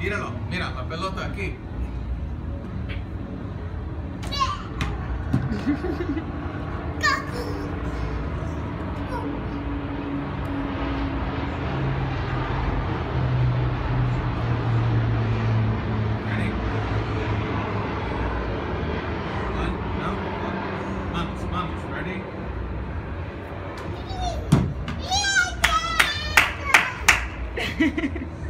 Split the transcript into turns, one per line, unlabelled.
Tíralo. Mira, la pelota aquí. Ready?